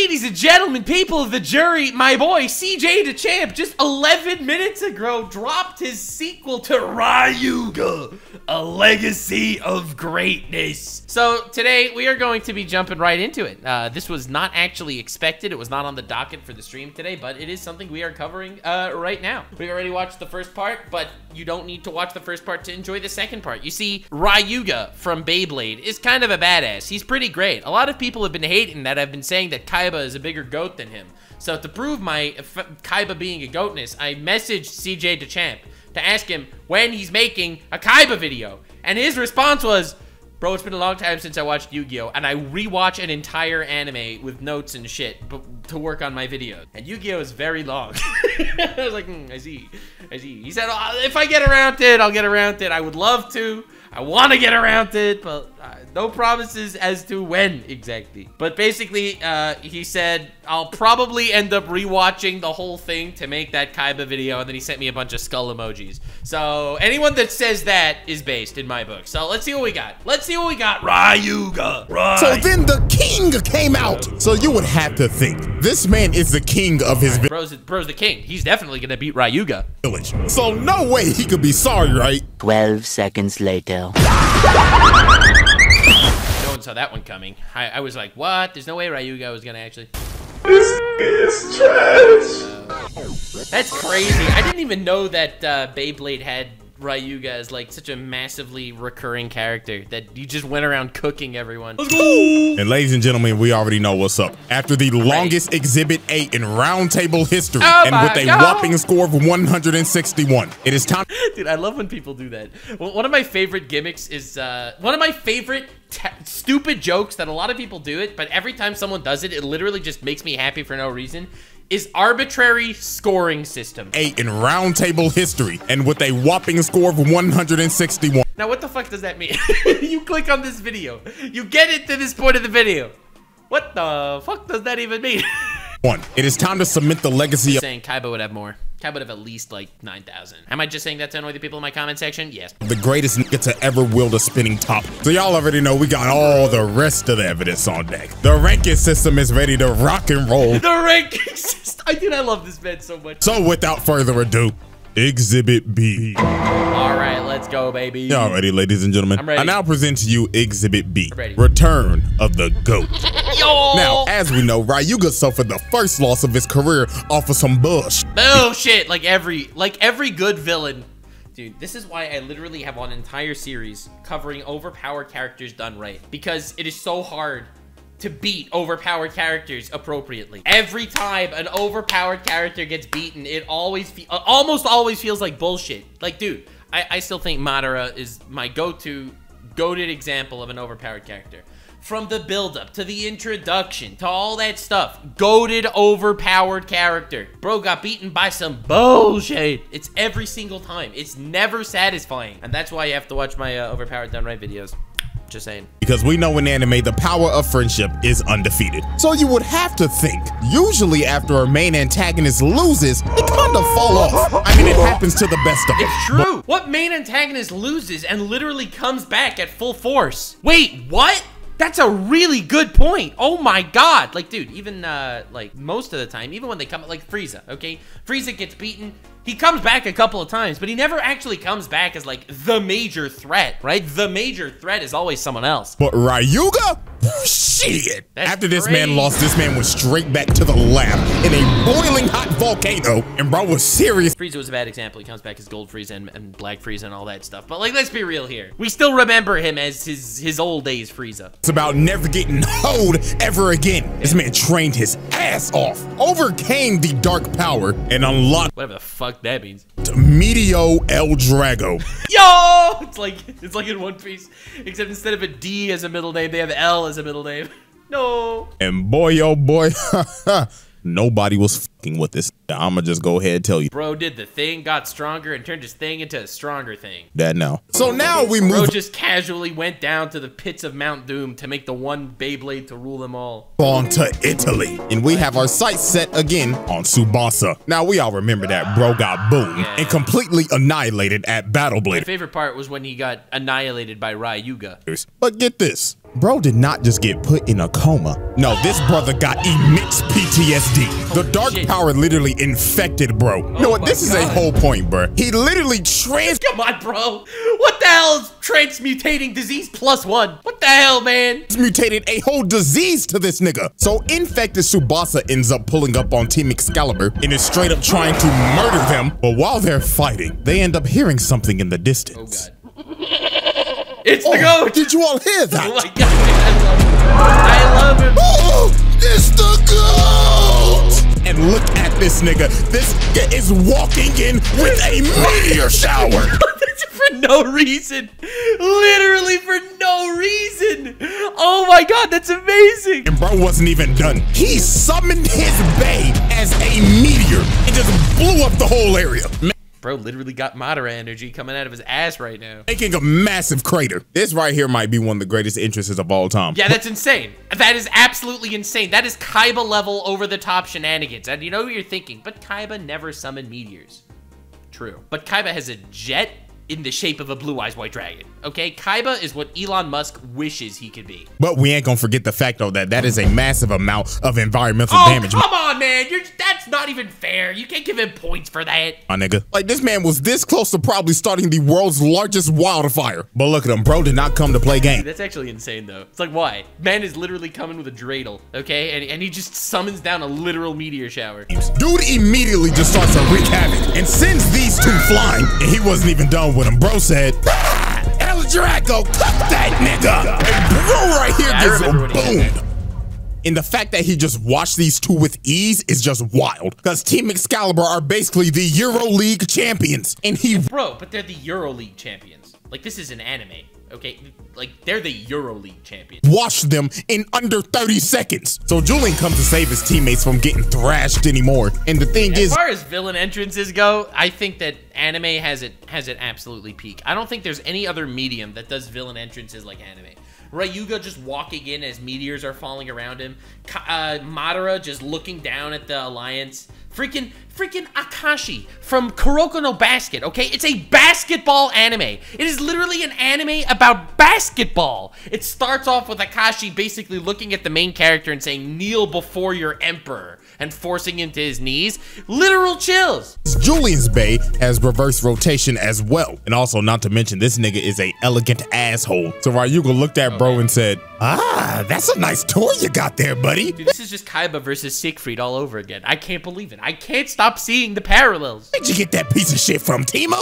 Ladies and gentlemen, people of the jury, my boy CJ DaChamp just 11 minutes ago dropped his sequel to Ryuga, a legacy of greatness. So today we are going to be jumping right into it. Uh, this was not actually expected. It was not on the docket for the stream today, but it is something we are covering uh, right now. We already watched the first part, but you don't need to watch the first part to enjoy the second part. You see, Ryuga from Beyblade is kind of a badass. He's pretty great. A lot of people have been hating that I've been saying that Kaiba is a bigger goat than him. So to prove my Kaiba being a goatness, I messaged CJ DaChamp to ask him when he's making a Kaiba video. And his response was, Bro, it's been a long time since I watched Yu-Gi-Oh! And I rewatch an entire anime with notes and shit to work on my videos. And Yu-Gi-Oh! is very long. I was like, mm, I see, I see. He said, oh, if I get around to it, I'll get around to it. I would love to. I want to get around to it, but uh, no promises as to when exactly. But basically, uh, he said, I'll probably end up rewatching the whole thing to make that Kaiba video, and then he sent me a bunch of skull emojis. So anyone that says that is based in my book. So let's see what we got. Let's see what we got. Ryuga. Ryuga. So then the king came out. So you would have to think, this man is the king of his village. Bro's, bro's the king. He's definitely going to beat Ryuga. Village. So no way he could be sorry, right? 12 seconds later no one saw that one coming. I, I was like, what? There's no way Ryuga was gonna actually. This is trash. Uh, that's crazy. I didn't even know that uh, Beyblade had Ryuga as like such a massively recurring character that you just went around cooking everyone. Let's go! And ladies and gentlemen, we already know what's up. After the longest Exhibit 8 in roundtable history oh and with a God. whopping score of 161, it is time. Dude, I love when people do that. One of my favorite gimmicks is uh, one of my favorite stupid jokes that a lot of people do it, but every time someone does it, it literally just makes me happy for no reason is arbitrary scoring system. Eight in roundtable history, and with a whopping score of 161. Now, what the fuck does that mean? you click on this video. You get it to this point of the video. What the fuck does that even mean? One, it is time to submit the legacy of- Saying Kaiba would have more. Kaiba would have at least like 9,000. Am I just saying that to annoy the people in my comment section? Yes. The greatest nigga to ever wield a spinning top. So y'all already know we got all the rest of the evidence on deck. The ranking system is ready to rock and roll. The ranking system. I did. I love this man so much. So without further ado, Exhibit B. All right, let's go, baby. Ready, ladies and gentlemen? I now present to you Exhibit B. Ready. Return of the GOAT. Yo! Now, as we know, Ryuga suffered the first loss of his career off of some bullshit. Bullshit, like every, like every good villain. Dude, this is why I literally have an entire series covering overpowered characters done right. Because it is so hard to beat overpowered characters appropriately. Every time an overpowered character gets beaten, it always, uh, almost always feels like bullshit. Like, dude, I, I still think Madara is my go-to, goaded example of an overpowered character. From the build-up, to the introduction, to all that stuff. Goaded, overpowered character. Bro got beaten by some bullshit. It's every single time. It's never satisfying. And that's why you have to watch my uh, overpowered done right videos. Just saying. Because we know in anime, the power of friendship is undefeated. So you would have to think, usually after a main antagonist loses, they kind of fall off. I mean, it happens to the best of us. It's true. what main antagonist loses and literally comes back at full force? Wait, what? That's a really good point. Oh my god. Like, dude, even, uh, like, most of the time, even when they come, like, Frieza, okay? Frieza gets beaten, he comes back a couple of times, but he never actually comes back as like the major threat, right? The major threat is always someone else. But Ryuga? Shit! That's After this crazy. man lost, this man went straight back to the lab in a boiling hot volcano, and bro was serious. Frieza was a bad example. He comes back as Gold Frieza and, and Black Frieza and all that stuff. But like, let's be real here. We still remember him as his his old days Frieza. It's about never getting hoed ever again. Yeah. This man trained his ass off, overcame the dark power, and unlocked whatever the fuck fuck that means. Meteo El Drago. Yo! It's like it's like in One Piece, except instead of a D as a middle name, they have L as a middle name. No. And boy, oh boy, Nobody was fucking with this. I'ma just go ahead and tell you. Bro did the thing, got stronger, and turned his thing into a stronger thing. That now. So now we move. Bro just casually went down to the pits of Mount Doom to make the one Beyblade to rule them all. On to Italy. And we have our sights set again on Tsubasa. Now we all remember that bro got boomed yeah. and completely annihilated at Battle Blade. My favorite part was when he got annihilated by Ryuga. But get this. Bro did not just get put in a coma. No, this brother got immense PTSD. The dark power literally infected bro. Oh you know what? my This is a whole point, bro. He literally trans. Come on, bro. What the hell is transmutating disease plus one? What the hell, man? mutated a whole disease to this nigga. So infected Tsubasa ends up pulling up on Team Excalibur and is straight up trying to murder them. But while they're fighting, they end up hearing something in the distance. Oh god. It's the Oh, goat. Did you all hear that? Oh my god, I love him. I love him. Oh, it's the goat! And look at this nigga. This nigga is walking in with a meteor shower. for no reason. Literally for no reason. Oh my god, that's amazing. And bro wasn't even done. He summoned his bay as a meteor and just blew up the whole area. Bro literally got Madara energy coming out of his ass right now. making a massive crater. This right here might be one of the greatest entrances of all time. Yeah, that's insane. That is absolutely insane. That is Kaiba level over the top shenanigans. And you know what you're thinking, but Kaiba never summoned meteors. True. But Kaiba has a jet in the shape of a blue eyes white dragon. Okay? Kaiba is what Elon Musk wishes he could be. But we ain't gonna forget the fact though that that is a massive amount of environmental Oh, damage, come on, man. You're that's not even fair. You can't give him points for that. my nigga. Like this man was this close to probably starting the world's largest wildfire. But look at him, bro did not come to play game. That's actually insane, though. It's like, why? Man is literally coming with a dreidel, okay? And, and he just summons down a literal meteor shower. Dude immediately just starts to wreak havoc and sends these two flying. And he wasn't even done with them. Bro said, "Ah, El Drago, cook that nigga. And bro right here Yeah, I remember when gets did boomed. And the fact that he just watched these two with ease is just wild. Because Team Excalibur are basically the Euro League champions. And he Bro, but they're the EuroLeague champions. Like, this is an anime, okay? Like, they're the EuroLeague champions. washed them in under 30 seconds. So Julian comes to save his teammates from getting thrashed anymore. And the thing As is, As far as villain entrances go, I think that anime has it has it absolutely peak. I don't think there's any other medium that does villain entrances like anime. Ryuga just walking in as meteors are falling around him. Uh, Madara just looking down at the Alliance. Freaking, freaking Akashi from Kuroko no Basket, okay? It's a basketball anime. It is literally an anime about basketball. It starts off with Akashi basically looking at the main character and saying, kneel before your emperor, and forcing him to his knees. Literal chills. Julian's Bay has reverse rotation as well. And also, not to mention, this nigga is a elegant asshole. So Ryuga looked at bro and said, Ah, that's a nice toy you got there, buddy. Dude, this is just Kaiba versus Siegfried all over again. I can't believe it. I can't stop seeing the parallels. Where'd you get that piece of shit from, Timo?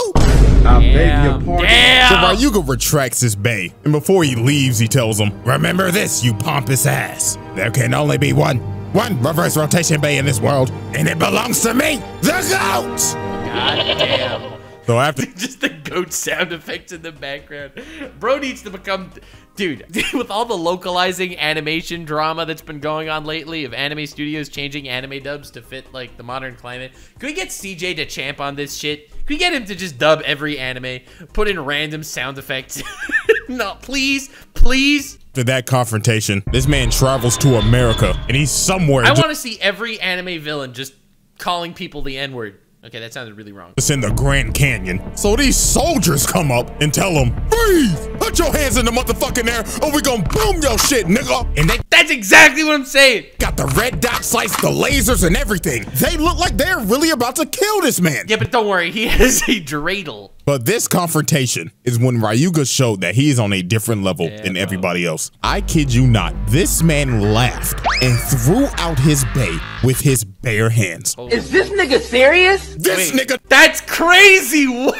I beg your Damn. pardon. So Damn. Ryuga retracts his bay, and before he leaves, he tells him, Remember this, you pompous ass. There can only be one, one reverse rotation bay in this world, and it belongs to me, the GOAT! God damn. So after Just the goat sound effects in the background. Bro needs to become. Dude, with all the localizing animation drama that's been going on lately of anime studios changing anime dubs to fit like the modern climate, can we get CJ DaChamp on this shit? Can we get him to just dub every anime, put in random sound effects? no, please, please. after that confrontation, this man travels to America, and he's somewhere I want to see every anime villain just calling people the N word. Okay, that sounded really wrong. It's in the Grand Canyon. So these soldiers come up and tell them, Freeze! Put your hands in the motherfucking air, or we gonna boom your shit, nigga! And they That's exactly what I'm saying. got the red dot sights, the lasers, and everything. They look like they're really about to kill this man. Yeah, but don't worry, he has a dreidel. But this confrontation is when Ryuga showed that he is on a different level Yeah, than bro. everybody else. I kid you not, this man laughed and threw out his bay with his bare hands. Is this nigga serious? This Wait, nigga That's crazy.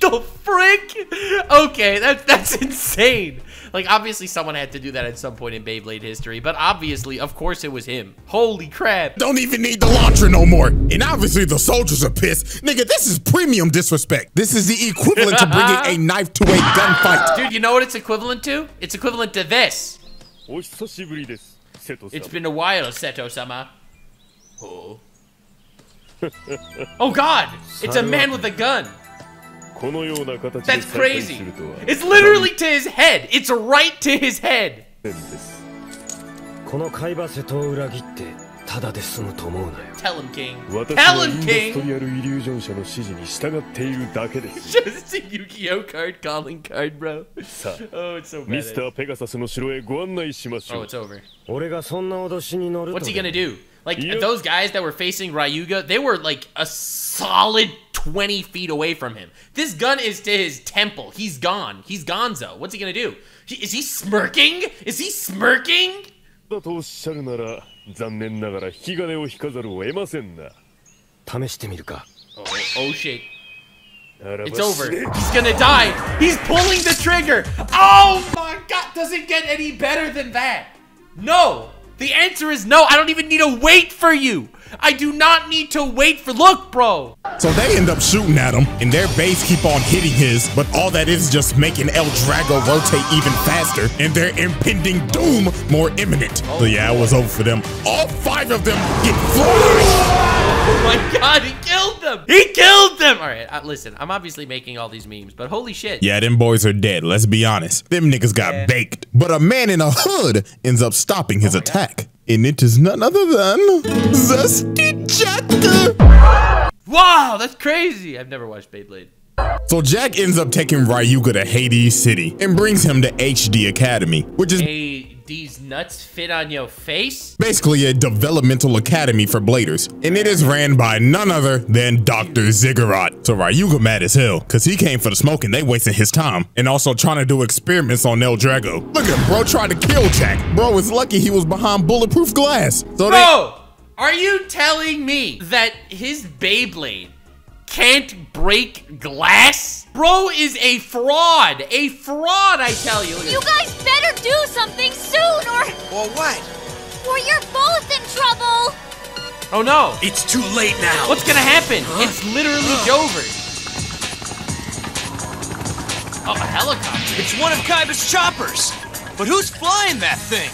What the frick? Okay, that's that's insane. Like, obviously someone had to do that at some point in Beyblade history, but obviously, of course it was him. Holy crap. Don't even need the launcher no more. And obviously the soldiers are pissed. Nigga, this is premium disrespect. This is the equivalent to bringing a knife to a gunfight. Dude, you know what it's equivalent to? It's equivalent to this. It's been a while, Seto-sama. Oh. oh god! It's a man with a gun! このような形で That's 再会 crazy. するとは It's literally to his head. It's right to his head. 残念ですこの海馬瀬戸を裏切って ただで済むと思うなよ Tell him, King. 私 Tell はイ him, ンダスト King. リアルイリュージョン社の指示に従っているだけですよ Just a Yu-Gi-Oh card calling card, bro. さあ Oh, it's so ミスタ bad. ーペガサスの城へご案内しましょ Oh, う it's over. 俺がそんな脅しに乗ると What's he で gonna do? Like Yep. those guys that were facing Ryuga, they were like a solid 20 feet away from him. This gun is to his temple. He's gone. He's gonzo. What's he gonna do? He- Is he smirking? Is he smirking? だとおっしゃるなら残念ながら引き金を引かざるを得ませんな試してみるか Oh, oh shit. あらば It's over. 死ね He's gonna die. He's pulling the trigger. Oh my god. Does it get any better than that? No. The answer is no. I don't even need to wait for you. I do not need to wait for. Look, bro. So they end up shooting at him, and their base keep on hitting his, but all that is just making El Drago rotate even faster, and their impending doom more imminent. So yeah, it was over for them. All five of them get fried. Oh my god, he killed them! He killed them! Alright, uh, listen, I'm obviously making all these memes, but holy shit. Yeah, them boys are dead, let's be honest. Them niggas got baked. But a man in a hood ends up stopping his attack. And it is none other than Zesty Jack. Wow, that's crazy! I've never watched Beyblade. So Jack ends up taking Ryuga to Hades City and brings him to HD Academy, which is Hey, these nuts fit on your face? basically a developmental academy for bladers, and it is ran by none other than Dr. Ziggurat. So Ryuga mad as hell, cause he came for the smoke and they wasting his time, and also trying to do experiments on El Drago. Look at him, bro tried to kill Jack. Bro is lucky he was behind bulletproof glass. So they Bro, are you telling me that his Beyblade can't break glass? Bro is a fraud! A fraud, I tell you. You guys better do something soon or Or what? or you're both in trouble. Oh no! It's too late now. What's gonna happen? It's literally Jover. Oh, a helicopter. It's one of Kaiba's choppers. But who's flying that thing?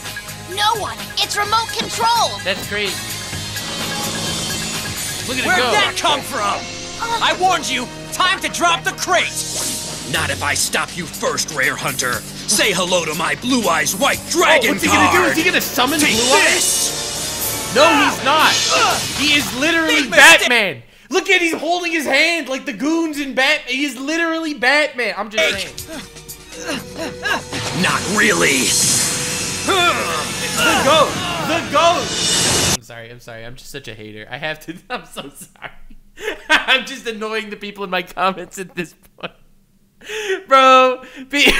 No one. It's remote control. That's crazy. Look at it. Where'd it go. that come from? I warned you. Time to drop the crate. Not if I stop you first, Rare Hunter. Say hello to my Blue Eyes White Dragon Oh, Dragon what's he gonna do? Is he gonna summon Take Blue Eyes? this. No, he's not. He is literally Big. Batman. Look at he's holding his hand like the goons in Batman. He is literally Batman. I'm just saying. Not really. The ghost. The ghost. I'm sorry. I'm sorry. I'm just such a hater. I have to. I'm so sorry. I'm just annoying the people in my comments at this point. Bro, be-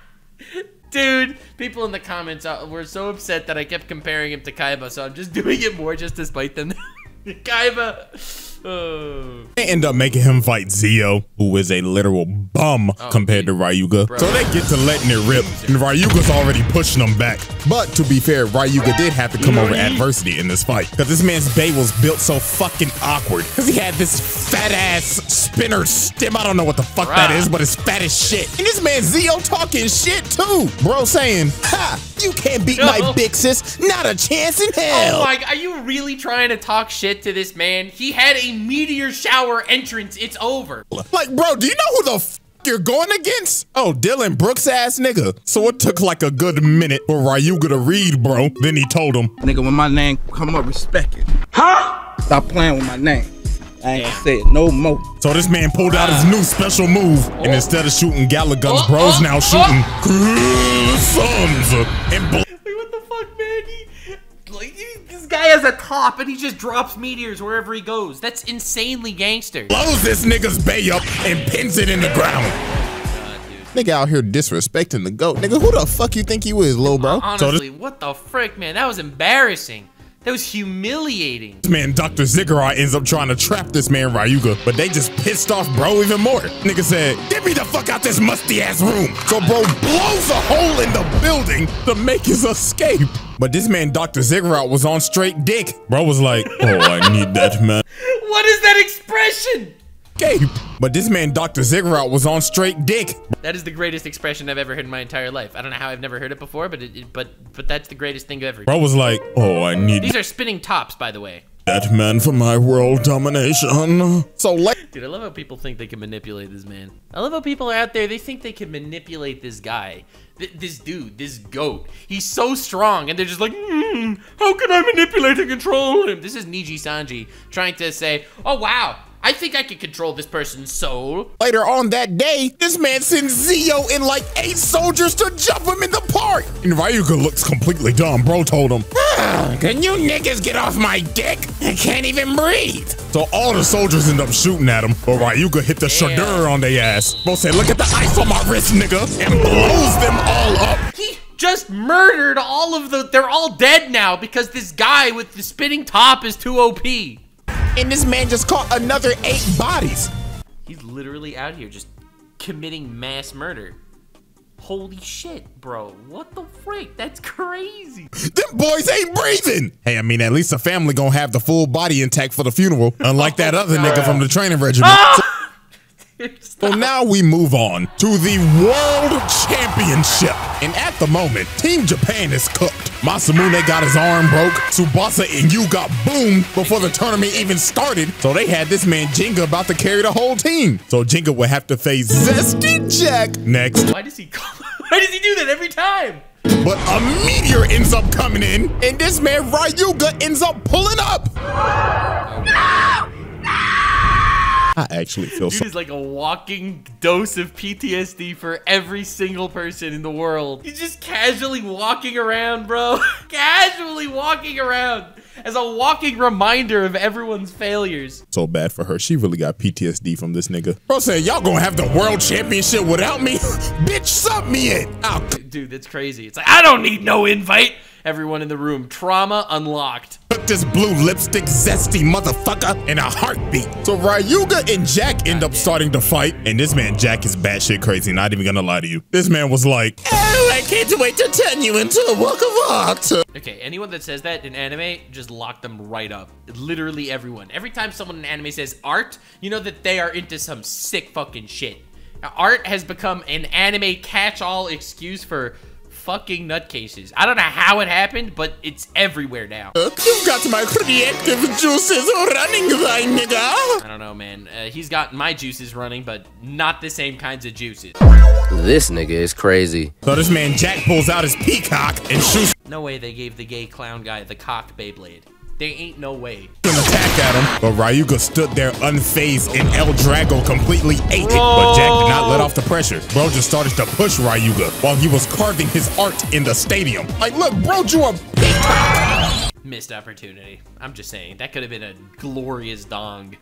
dude, people in the comments were so upset that I kept comparing him to Kaiba, so I'm just doing it more just to spite them. Kaiba. Oh. They end up making him fight Zio, who is a literal bum oh, compared to Ryuga. So they get to letting it rip, and Ryuga's already pushing them back. But to be fair, Ryuga did have to come over adversity in this fight, because this man's bay was built so fucking awkward. Because he had this fat ass spinner stem. I don't know what the fuck that Bruh. is, but it's fat as shit. And this man Zio talking shit too. Bro saying, Ha, you can't beat my No. big sis. Not a chance in oh hell. Oh my, are you really trying to talk shit to this man? He had a meteor shower entrance. It's over. Like, bro, do you know who the f you're going against? Oh, Dillon Brooks ass nigga. So it took like a good minute for Ryuga to read, bro. Then he told him, Nigga, when my name come up, respect it. Huh? Stop playing with my name. I ain't gonna say it no more. So this man pulled out his new special move, and instead of shooting Gala guns, Oh, uh, bro's oh, now oh. shooting sons and bl- Like, what the fuck, man? He, like, this guy has a top and he just drops meteors wherever he goes. That's insanely gangster. blows this nigga's bay up and pins it in the ground. Nigga out here disrespecting the goat. Nigga, who the fuck you think you is, little bro? So Honestly, what the frick, man? That was embarrassing. That was humiliating. this man, Dr. Ziggurat, ends up trying to trap this man, Ryuga, but they just pissed off bro even more. Nigga said, get me the fuck out this musty ass room. So bro blows a hole in the building to make his escape. But this man, Dr. Ziggurat, was on straight dick. Bro was like, oh, I need that, man. What is that expression? Escape. But this man, Dr. Ziggurat, was on straight dick. That is the greatest expression I've ever heard in my entire life. I don't know how I've never heard it before, but it, it- but but that's the greatest thing ever. Bro was like, oh, I need These are spinning tops, by the way. that man for my world domination. So like, Dude, I love how people think they can manipulate this man. I love how people are out there, they think they can manipulate this guy. Th- this dude, this goat, he's so strong, and they're just like, hmm, how can I manipulate and control him? This is Nijisanji trying to say, oh wow, I think I can control this person's soul. Later on that day, this man sends Zio and like eight soldiers to jump him in the park. And Ryuga looks completely dumb. Bro told him, "Ah, Can you niggas get off my dick? I can't even breathe. So all the soldiers end up shooting at him, but Ryuga hit the Yeah. Shadura on their ass. Bro said, Look at the ice on my wrist, nigga, and blows them all up. He just murdered all of the. They're all dead now because this guy with the spinning top is too OP. And this man just caught another eight bodies. He's literally out here just committing mass murder. Holy shit, bro. What the frick? That's crazy. Them boys ain't breathing. Hey, I mean, at least the family gonna have the full body intact for the funeral, unlike oh that other nigga from the training regiment. Ah! So now we move on to the World Championship. And at the moment, Team Japan is cooked. Masamune got his arm broke. Tsubasa and Yu got boomed before the tournament even started. So they had this man Gingka about to carry the whole team. So Gingka would have to face Zesty Jack next. Why does he call, Why does he do that every time? But a meteor ends up coming in, and this man Ryuga ends up pulling up. I actually feel Dude so. is like a walking dose of PTSD for every single person in the world. He's just casually walking around, bro. casually walking around as a walking reminder of everyone's failures. so bad for her. She really got PTSD from this nigga. Bro said, y'all gonna have the world championship without me? Bitch, sub me in. I'll Dude, that's crazy. It's like, I don't need no invite. Everyone in the room, trauma unlocked. This blue lipstick zesty motherfucker in a heartbeat. So Ryuga and Jack end up starting to fight, and this man Jack is batshit crazy. Not even gonna lie to you. This man was like, "Oh, I can't wait to turn you into a work of art." Okay, anyone that says that in anime, just lock them right up. Literally everyone. Every time someone in anime says art, you know that they are into some sick fucking shit. Art has become an anime catch-all excuse for fucking nutcases. I don't know how it happened, but it's everywhere now. You've got my creative juices running, thy nigga. I don't know, man. Uh, he's got my juices running, but not the same kinds of juices. This nigga is crazy. So this man Jack pulls out his peacock and shoots No way they gave the gay clown guy the cock Beyblade. There ain't no way. an attack at him, but Ryuga stood there unfazed and El Drago completely ate it. But Jack did not let off the pressure. Bro just started to push Ryuga while he was carving his art in the stadium. Like, look, bro, you a. Missed opportunity. I'm just saying, that could have been a glorious dong.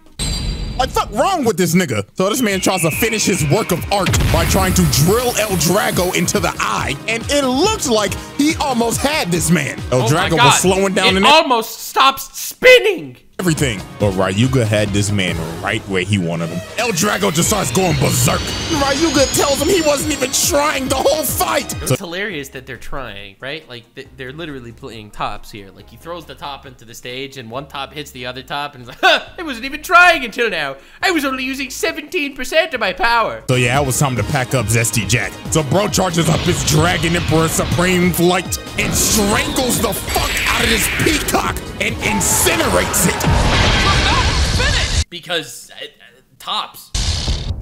Like, fuck wrong with this nigga? So this man tries to finish his work of art by trying to drill El Drago into the eye, and it looked like he almost had this man. El Oh Drago was slowing down it almost stops spinning. Everything. But Ryuga had this man right where he wanted him. El Drago just starts going berserk. Ryuga tells him he wasn't even trying the whole fight. It's hilarious that they're trying, right? Like they're literally playing tops here. Like he throws the top into the stage, and one top hits the other top, and he's like, "Huh! I wasn't even trying until now. I was only using 17% of my power." So yeah, it was time to pack up Zesty Jack. So bro charges up his Dragon Emperor Supreme Flight and strangles the fuck out of this peacock and incinerates it. Because uh, uh, tops.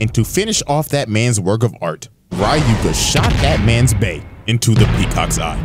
And to finish off that man's work of art, Ryuga shot that man's bay into the peacock's eye.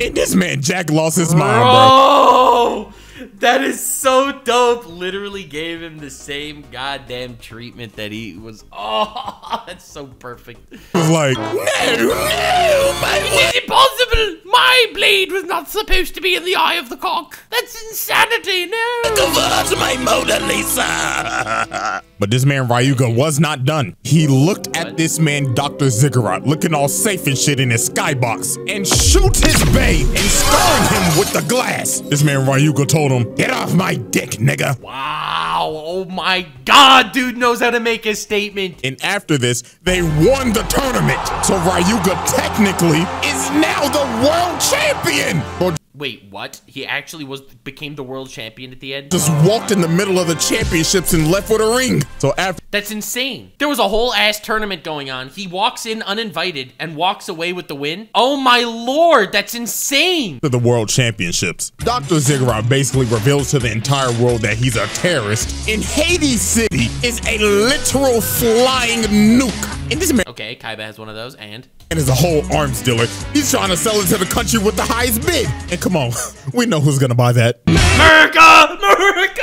And this man Jack lost his mind, bro. That is so dope. Literally gave him the same goddamn treatment that he was. Oh, that's so perfect. He was like, no, no, my It's impossible! My blade was not supposed to be in the eye of the cock. That's insanity, no! Convert my Mona Lisa. But this man Ryuga was not done. He looked at this man Dr. Ziggurat looking all safe and shit in his skybox and shoots his bay and scarring him with the glass. This man Ryuga told him, get off my dick, nigga. Wow, oh my god, dude knows how to make a statement. And after this, they won the tournament. So Ryuga technically is now the world champion. Wait, what? He actually was became the world champion at the end? just walked in the middle of the championships and left with a ring. So after That's insane. There was a whole ass tournament going on. He walks in uninvited and walks away with the win. Oh my lord, that's insane. to the world championships. Dr. Ziggurat basically reveals to the entire world that he's a terrorist. And Hades City is a literal flying nuke. In this Okay, Kaiba has one of those, and and is a whole arms dealer. He's trying to sell it to the country with the highest bid. And come on, we know who's gonna buy that. America! America!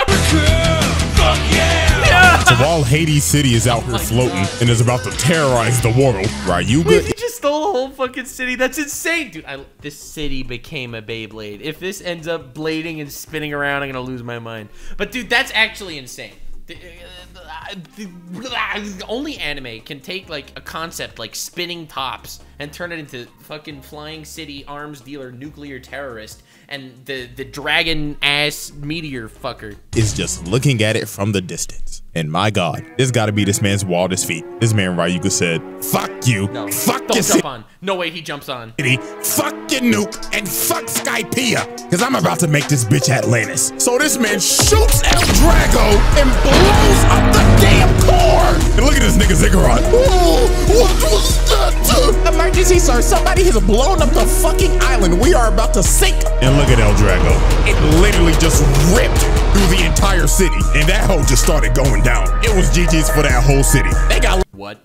Fuck yeah! So while Hades City is out here oh floating and is about to terrorize the world, Ryuga Wait, he just stole a whole fucking city. That's insane, dude. I, this city became a Beyblade. If this ends up blading and spinning around, I'm gonna lose my mind. But dude, that's actually insane. Uh, Only anime can take like a concept like spinning tops and turn it into fucking flying city arms dealer nuclear terrorist and the the dragon ass meteor fucker. is just looking at it from the distance. And my god, this gotta be this man's wildest feat. This man Ryuga said, fuck you, No, fuck don't your jump on. No way he jumps on. city, fuck your nuke, and fuck Skypiea, cause I'm about to make this bitch Atlantis. So this man shoots El Drago and blows up the damn core. And look at this nigga Ziggurat. Ooh, what was that? Emergency, sir. Somebody has blown up the fucking island. We are about to sink. And look at El Drago. It literally just ripped through the entire city. And that hoe just started going down. It was GG's for that whole city. They got What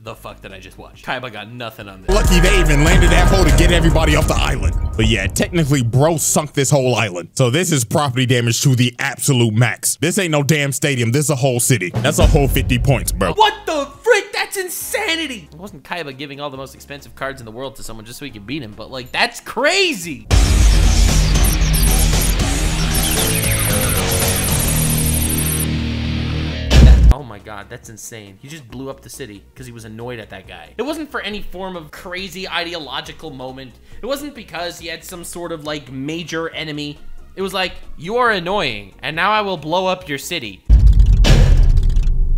the fuck did I just watch? Kaiba got nothing on this. Lucky they even landed that hole to get everybody off the island. But yeah, technically, bro sunk this whole island. So this is property damage to the absolute max. This ain't no damn stadium. This is a whole city. That's a whole 50 points, bro. What the frick? That's insanity! It wasn't Kaiba giving all the most expensive cards in the world to someone just so he could beat him, but like, that's crazy! Oh my god, that's insane. He just blew up the city because he was annoyed at that guy. It wasn't for any form of crazy ideological moment. It wasn't because he had some sort of like major enemy. It was like, you are annoying, and now I will blow up your city.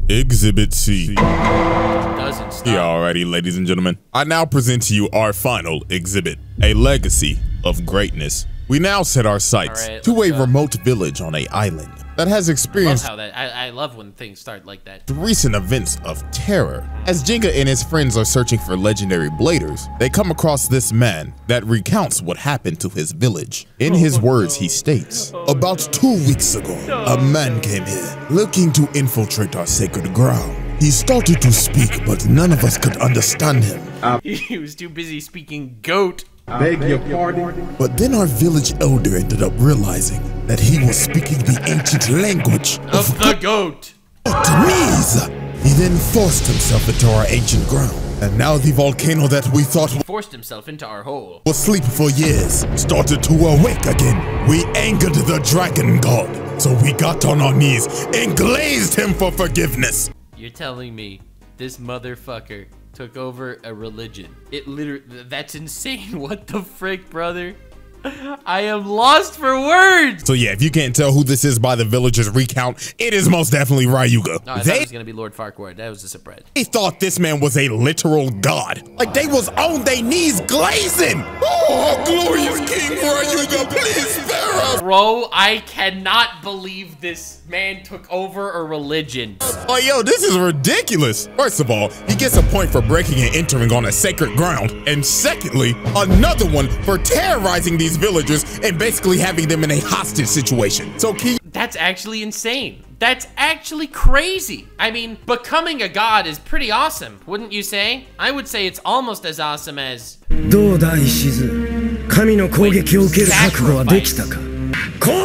Exhibit C. Doesn't stop. Yeah, alrighty, ladies and gentlemen. I now present to you our final exhibit, a legacy of greatness. We now set our sights Alright, to a go. remote village on a island that has I love experienced how that. I, I love when things start like that. The recent events of terror. As Jenga and his friends are searching for legendary bladers, they come across this man that recounts what happened to his village. In his words, he states, About two weeks ago, a man came here looking to infiltrate our sacred ground. He started to speak, but none of us could understand him. he was too busy speaking goat. Beg your pardon. But then our village elder ended up realizing that he was speaking the ancient language Of the goat. Tamiz. He then forced himself into our ancient ground. And now the volcano that we thought Forced himself into our hole. was asleep for years started to awake again. We angered the dragon god. So we got on our knees and glazed him for forgiveness. You're telling me this motherfucker took over a religion. It literally, that's insane. What the frick, brother? I am lost for words. So yeah, if you can't tell who this is by the villagers recount, it is most definitely Ryuga. No, I thought they it was gonna be Lord Farquaad. That was a surprise. They thought this man was a literal god. Like they was on their knees glazing. Oh, glorious King Ryuga, please spare us. Bro, I cannot believe this man took over a religion. Oh, yo, this is ridiculous. First of all, he gets a point for breaking and entering on a sacred ground. And secondly, another one for terrorizing these these villagers and basically having them in a hostage situation. So key That's actually insane. That's actually crazy. I mean, becoming a god is pretty awesome, wouldn't you say? I would say it's almost as awesome as...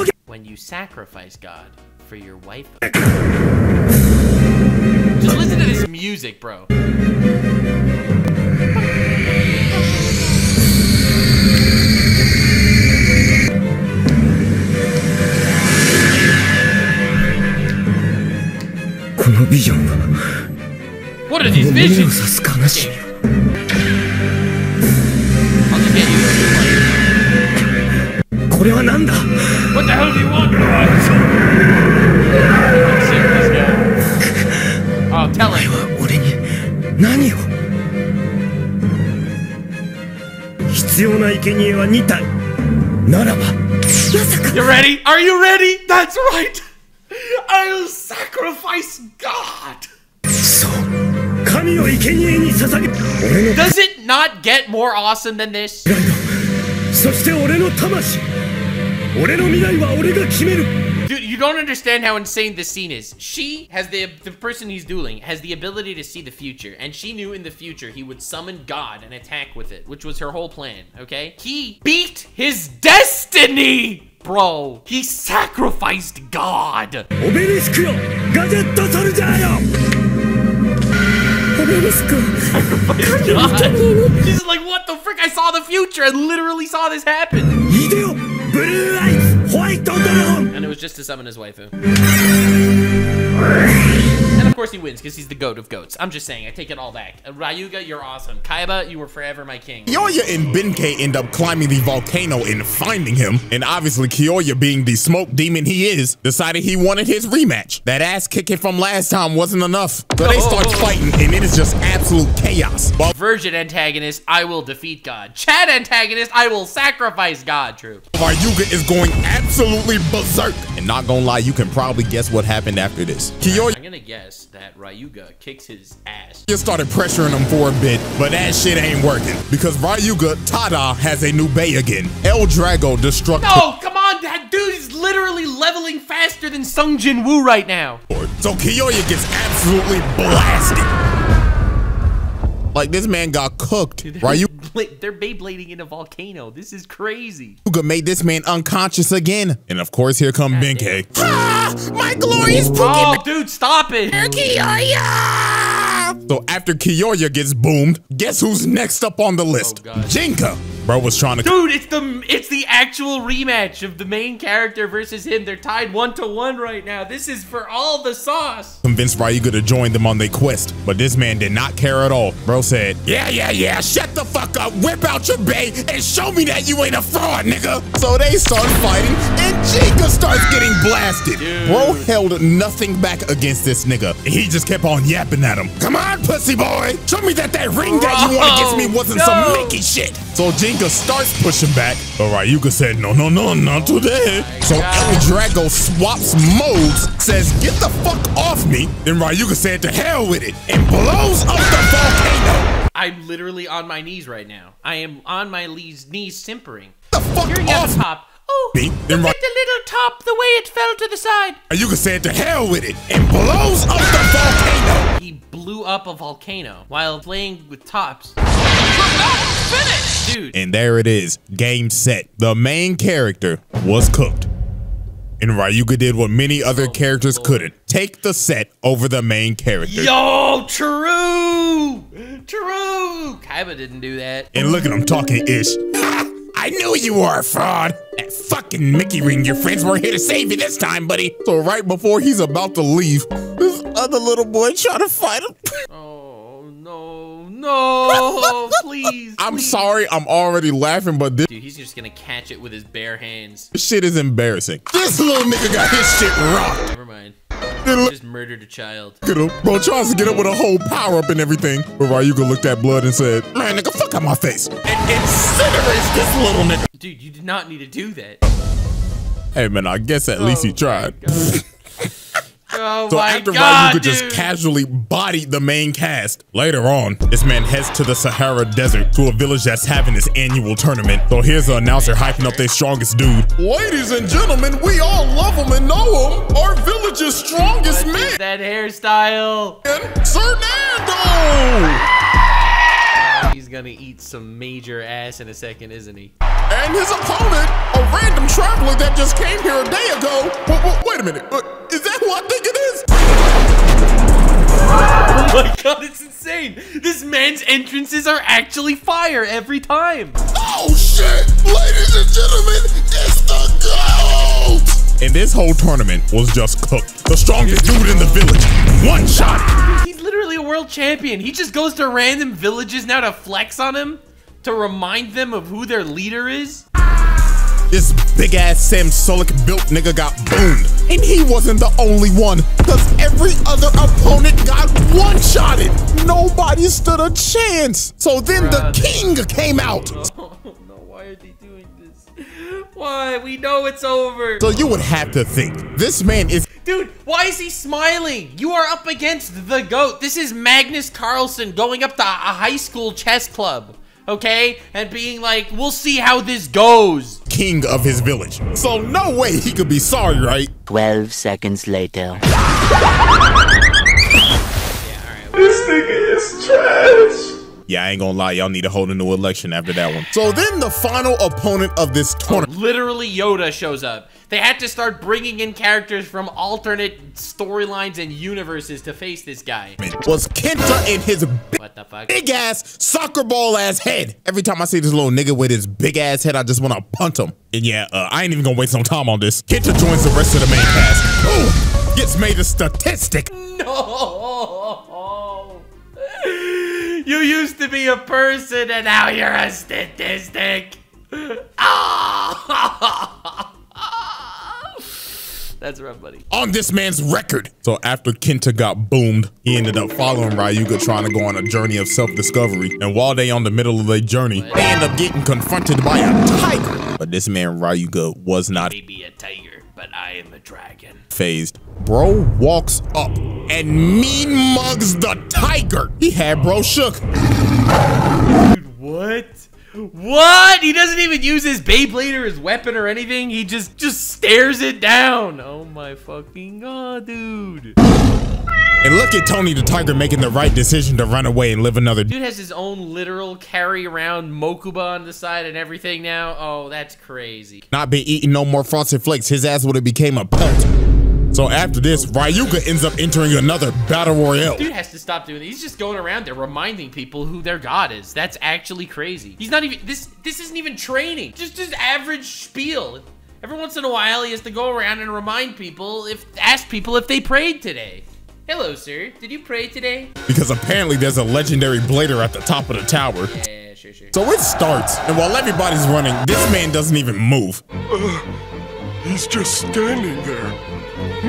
Wait, when you sacrifice God for your wife... Just listen to this music, bro. このビジョンは What are these 胸を visions? 刺す悲しみ I'll just get you. これは何だ What the hell do you want from us? Sick, this guy. Oh, tell him. 俺に何を必要な生贄は2体ならばまさか You ready? Are you ready? That's right. I'll sacrifice God! Does it not get more awesome than this? Dude, you don't understand how insane this scene is. She has the the person he's dueling has the ability to see the future, and she knew in the future he would summon God and attack with it, which was her whole plan, okay? He beat his destiny! bro. He sacrificed God. He's like, what the frick? I saw the future. and literally saw this happen. And it was just to summon his waifu. Of course he wins because he's the goat of goats. I'm just saying, I take it all back. Uh, Ryuga, you're awesome. Kaiba, you were forever my king. Kyoya and Benkei end up climbing the volcano and finding him. And obviously, Kyoya, being the smoke demon he is, decided he wanted his rematch. That ass kicking from last time wasn't enough. So they start fighting, and it is just absolute chaos. While Virgin antagonist, I will defeat God. Chad antagonist, I will sacrifice God. True. Ryuga is going absolutely berserk. And not gonna lie, you can probably guess what happened after this. Kyoya gonna guess that Ryuga kicks his ass. just started pressuring him for a bit, but that shit ain't working. Because Ryuga Tada has a new bay again. El Drago destruct. No, come on, that dude is literally leveling faster than Sung Jin Woo right now. So Kyoya gets absolutely blasted. Like this man got cooked. Ryuga They're Beyblading in a volcano. This is crazy. made this man unconscious again. And of course, here come Benkei. Ah, my glorious Oh, dude, stop it. So after Kyoya gets boomed, guess who's next up on the list? Gingka. Bro was trying to Dude, it's the it's the actual rematch of the main character versus him. They're tied one to one right now. This is for all the sauce. convince Ryuga to join them on their quest, but this man did not care at all. Bro said, Yeah, yeah, yeah, shut the fuck up, whip out your bay, and show me that you ain't a fraud, nigga. So they start fighting, and Gingka starts getting blasted. Bro held nothing back against this nigga. He just kept on yapping at him. Come on, pussy boy, show me that that ring that you want against me wasn't some No. Mickey shit. So Gingka starts pushing back, but Ryuga said, No, no, no, not today. So El Drago swaps modes, says, Get the fuck off me. Then Ryuga said, To hell with it, and blows up the volcano. I'm literally on my knees right now. I am on my knees, knees simpering. The fuck You're at off the top. Oh, me. Then look at the little top, the way it fell to the side. Ryuga said, To hell with it, and blows up the volcano. He blew up a volcano while playing with tops. Dude, And there it is, game set. The main character was cooked. And Ryuga did what many other oh, characters couldn't take the set over the main character. yo, true, true. Kaiba didn't do that. And look at him talking ish. I knew you were a fraud. That fucking Mickey ring, your friends weren't here to save you this time, buddy. So right before he's about to leave, this other little boy trying to fight him. Oh no, no, please. I'm please. sorry, I'm already laughing, but this Dude, he's just gonna catch it with his bare hands. This shit is embarrassing. This little nigga got his shit rocked. Never mind. Look Just murdered a child. at him. Bro tries to get up with a whole power up and everything. But Ryuga looked at blood and said, Man, nigga, fuck out my face. And incinerates this little nigga. Dude, you did not need to do that. Hey, man, I guess at least he oh tried. Oh So my after god, Ryuga dude. just casually body the main cast, later on, this man heads to the Sahara Desert to a village that's having its annual tournament. So here's the announcer hyping up their strongest dude. Ladies and gentlemen, we all love him and know him. Our village's strongest man, that hairstyle. Cernando! He's gonna eat some major ass in a second, isn't he? And his opponent, a random traveler that just came here a day ago. Wait, wait, wait a minute. Uh, is that who I think it is? Oh my god, it's insane. This man's entrances are actually fire every time. Oh shit! Ladies and gentlemen, it's the GOAT! And this whole tournament was just cooked. The strongest dude in the village. One shot. He's literally a world champion. He just goes to random villages now to flex on him, to remind them of who their leader is. This big ass Sam Sulek built nigga got boomed. And he wasn't the only one. Cause every other opponent got one shotted. Nobody stood a chance. So then the king came out. Oh no, why are they doing this? Why? We know it's over. So you would have to think this man is Dude, why is he smiling? You are up against the GOAT. This is Magnus Carlsen going up to a high school chess club. Okay? And being like, we'll see how this goes. King of his village. So no way he could be sorry, right? 12 seconds later. This nigga is trash. Yeah, I ain't gonna lie, y'all need to hold a new election after that one. So then the final opponent of this tournament. Literally, Yoda shows up. They had to start bringing in characters from alternate storylines and universes to face this guy. Was Kenta in his What the fuck? big ass soccer ball ass head. Every time I see this little nigga with his big ass head, I just wanna punt him. And yeah, uh, I ain't even gonna waste no time on this. Kenta joins the rest of the main cast. Boom! Gets made a statistic. No! You used to be a person and now you're a statistic. Ah! That's rough, buddy. on this man's record. So after Kenta got boomed, he ended up following Ryuga trying to go on a journey of self-discovery. And while they on the middle of their journey, they end up getting confronted by a tiger. But this man Ryuga was not Maybe a tiger, but I am a dragon. phased. Bro walks up and mean mugs the tiger. He had bro shook. What? He doesn't even use his Beyblade or his weapon or anything. He just just stares it down. Oh my fucking god, dude. And look at Tony the Tiger making the right decision to run away and live another Dude has his own literal carry around Mokuba on the side and everything now. Oh, that's crazy. not been eating no more frosted flakes, his ass would have became a pelt. So after this, Ryuga ends up entering another battle royale. Dude has to stop doing this. He's just going around there reminding people who their god is. That's actually crazy. He's not even this this isn't even training. Just his average spiel. Every once in a while he has to go around and remind people if ask people if they prayed today. Hello, sir. Did you pray today? Because apparently there's a legendary blader at the top of the tower. Yeah, sure, sure. So it starts, and while everybody's running, this man doesn't even move. Uh, he's just standing there,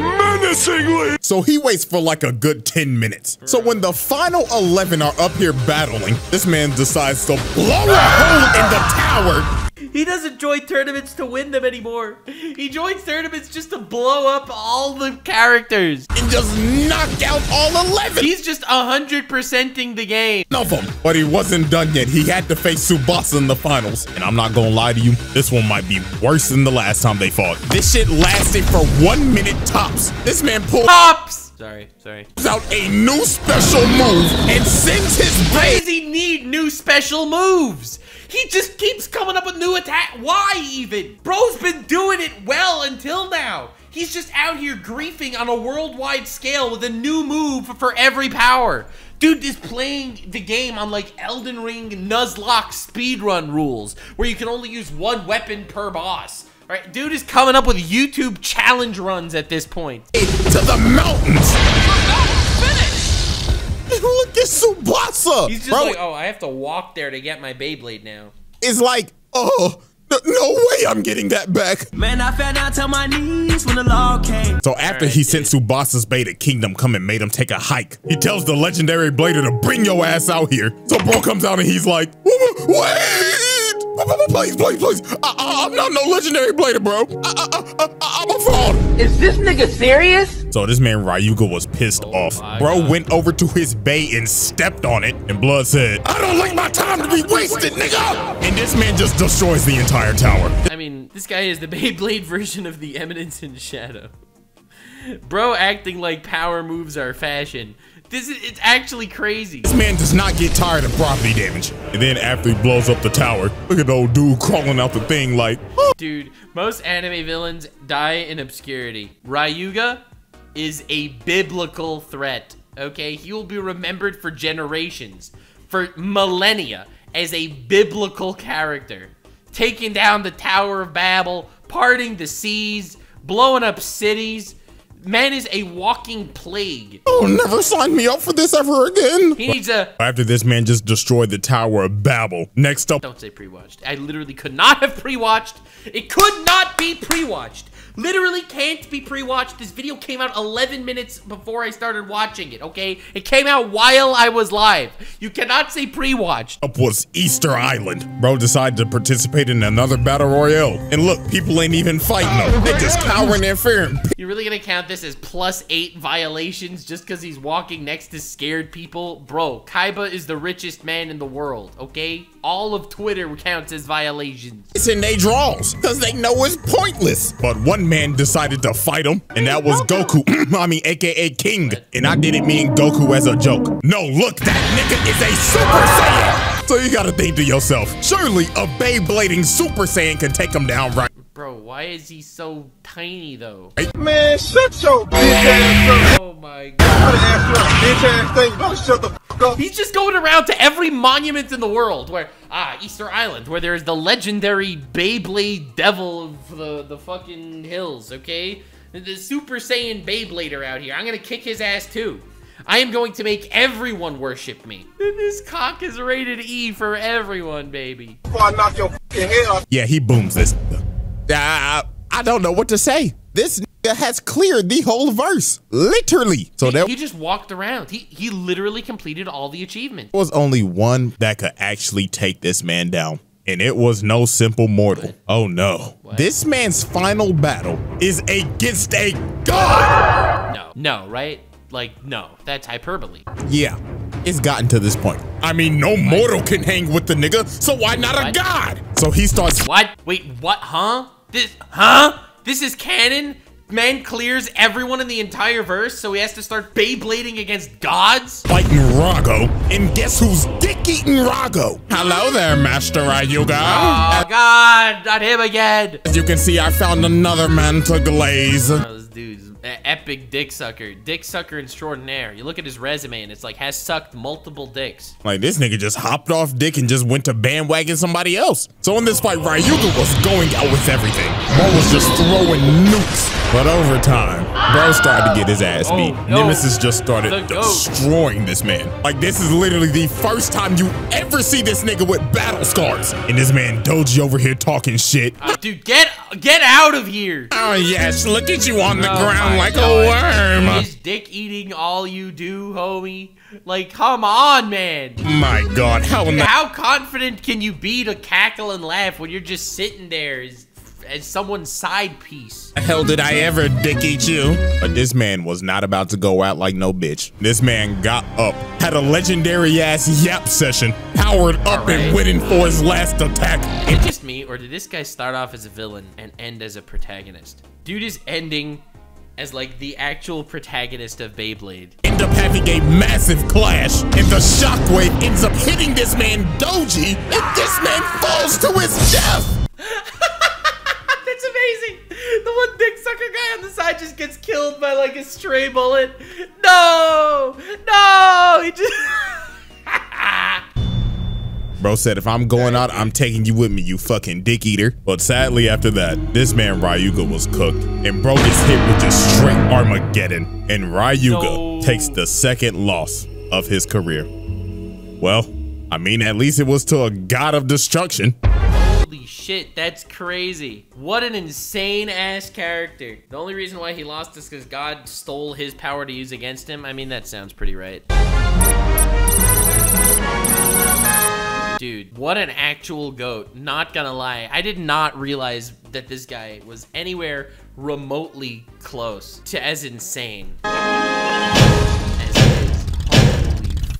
menacingly. So he waits for like a good 10 minutes. So when the final 11 are up here battling, this man decides to blow a hole in the tower He doesn't join tournaments to win them anymore. He joins tournaments just to blow up all the characters. and just knock out all 11 He's just 100%ing the game. of them. But he wasn't done yet. He had to face Tsubasa in the finals. And I'm not gonna lie to you, this one might be worse than the last time they fought. This shit lasted for one minute tops. This man pulled Pops! Sorry, sorry. out a new special move and sends his Why does he need new special moves? He just keeps coming up with new attack. Why even? Bro's been doing it well until now. He's just out here griefing on a worldwide scale with a new move for every power. Dude is playing the game on like Elden Ring Nuzlocke speedrun rules, where you can only use one weapon per boss. Right? Dude is coming up with YouTube challenge runs at this point. to the mountains. Look at Tsubasa. He's just Bro, like, oh, I have to walk there to get my Beyblade now. it's like, oh, no, no way I'm getting that back. Man, I fell down to my knees when the law came. So after he sent Tsubasa's Bay to Kingdom Come and made him take a hike, he tells the legendary Blader to bring your ass out here. So bro comes out and he's like, "Wait, wait, please, please, please. I, I, I'm not no legendary Blader, bro. I, I, I, I'm a fraud. Is this nigga serious? So this man Ryuga was pissed oh off. Bro God. went over to his bay and stepped on it, and Blood said, I don't like my time to be wasted, nigga! And this man just destroys the entire tower. I mean, this guy is the Beyblade version of the Eminence in Shadow. Bro acting like power moves are fashion. This is it's actually crazy. This man does not get tired of property damage. And then after he blows up the tower, look at the old dude crawling out the thing like, Dude, most anime villains die in obscurity. Ryuga is a biblical threat. Okay, he will be remembered for generations, for millennia, as a biblical character. Taking down the Tower of Babel, parting the seas, blowing up cities. Man is a walking plague. oh, never sign me up for this ever again. He needs a After this man just destroyed the Tower of Babel. Next up, Don't say pre-watched. I literally could not have pre-watched. It could not be pre-watched. Literally can't be pre-watched. This video came out 11 minutes before I started watching it, okay? It came out while I was live. You cannot say pre-watched. up was Easter Island. Bro decided to participate in another battle royale. And look, people ain't even fighting them. They just cowering in fear. You're really gonna count this this as plus eight violations just because he's walking next to scared people. Bro, Kaiba is the richest man in the world, okay? All of Twitter counts as violations. It's in their draws because they know it's pointless. But one man decided to fight him, and that was Goku. I mean, aka King. And I didn't mean Goku as a joke. No, look, that nigga is a Super Saiyan. So you gotta think to yourself, surely a Beyblading Super Saiyan can take him down right. Bro, why is he so tiny though? Man, shut your bitch ass up. Oh my god. Bitch ass thing. Don't shut the fuck up. He's just going around to every monument in the world where, ah, Easter Island, where there's the legendary Beyblade devil of the, the fucking hills, okay? The Super Saiyan Beyblader out here. I'm gonna kick his ass too. I am going to make everyone worship me. This cock is rated E for everyone, baby. Before I knock your fucking head off. Yeah, he booms this. Uh, I don't know what to say. This has cleared the whole verse, literally. So he, he just walked around. He he literally completed all the achievements. There was only one that could actually take this man down. And it was no simple mortal. Oh no. This man's final battle is against a god. No, no, right? Like no, that's hyperbole. Yeah, it's gotten to this point. I mean, no mortal can hang with the nigga, so why not a god? So he starts What? Wait, what? Huh? This? Huh? This is canon? Man clears everyone in the entire verse, so he has to start Beyblading against gods? fighting Rago, and guess who's dick eating Rago? Hello there, Master Ryuga. Oh god, not him again! As you can see, I found another man to glaze. Oh, this dude's epic dick sucker. Dick sucker extraordinaire. You look at his resume and it's like, has sucked multiple dicks. Like this nigga just hopped off dick and just went to bandwagon somebody else. So in this fight, Ryuga was going out with everything. Bro was just throwing nukes. But over time, bro started to get his ass beat. Oh, no. Nemesis just started destroying this man. Like this is literally the first time you ever see this nigga with battle scars. And this man Doji over here talking shit. Uh, dude, get get out of here! Oh yes, look at you on the Oh ground like God. a worm. Is dick eating all you do, homie? Like, come on, man. My god, how How confident can you be to cackle and laugh when you're just sitting there as, as someone's side piece? hell did I ever dick eat you? But this man was not about to go out like no bitch. This man got up, had a legendary ass yap session, powered up Alright. and went in for his last attack. Is it just me, or did this guy start off as a villain and end as a protagonist? Dude is ending as like the actual protagonist of Beyblade. End up having a massive clash, and the shockwave ends up hitting this man Doji, and this man falls to his death. That's amazing. The one dick sucker guy on the side just gets killed by like a stray bullet. No, no, he just. Bro said, if I'm going out, I'm taking you with me, you fucking dick eater. But sadly, after that, this man Ryuga was cooked, and bro gets hit with just straight Armageddon, and Ryuga No. takes the second loss of his career. Well, I mean, at least it was to a god of destruction. Holy shit, that's crazy. What an insane ass character. The only reason why he lost is because God stole his power to use against him. I mean, that sounds pretty right. Dude, what an actual goat. Not gonna lie. I did not realize that this guy was anywhere remotely close to as insane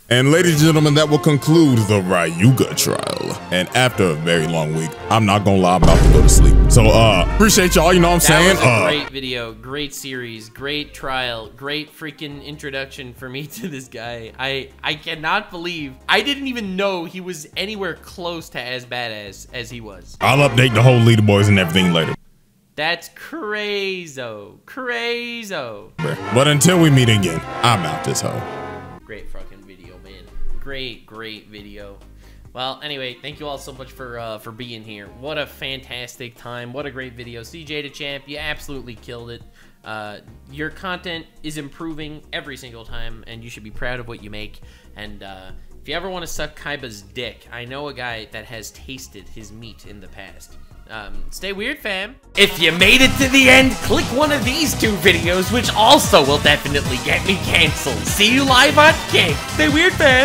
And ladies and gentlemen, that will conclude the Ryuga trial. And after a very long week, I'm not gonna lie, I'm about to go to sleep. So, uh, appreciate y'all, you know what I'm saying? That was a Uh, great video, great series, great trial, great freaking introduction for me to this guy. I I cannot believe I didn't even know he was anywhere close to as badass as as he was. I'll update the whole leaderboards and everything later. That's crazy, crazo. But until we meet again, I'm out this hoe. Great, great video. Well, anyway, thank you all so much for uh, for being here. What a fantastic time. What a great video. CJ DaChamp, you absolutely killed it. Uh, your content is improving every single time, and you should be proud of what you make. And uh, if you ever want to suck Kaiba's dick, I know a guy that has tasted his meat in the past. Um, stay weird, fam. If you made it to the end, click one of these two videos, which also will definitely get me canceled. See you live on Kick. Stay weird, fam.